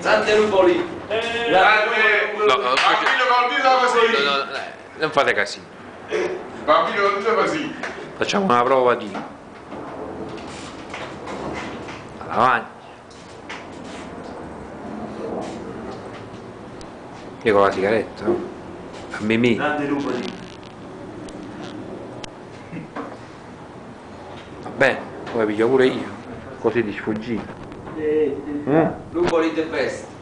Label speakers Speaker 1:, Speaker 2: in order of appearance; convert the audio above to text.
Speaker 1: Tante lupoli.
Speaker 2: Grande!
Speaker 3: No, no,
Speaker 2: Bambino col dito così!
Speaker 3: No, no, no, non fate casino.
Speaker 2: Bambino col dito così!
Speaker 3: Facciamo una prova di... Avanti. Io con la sigaretta? no? A Mimì.
Speaker 1: Tante lupoli.
Speaker 3: Va bene, poi piglio pure io. Così di sfuggita. Mm.
Speaker 1: Lupoli the best.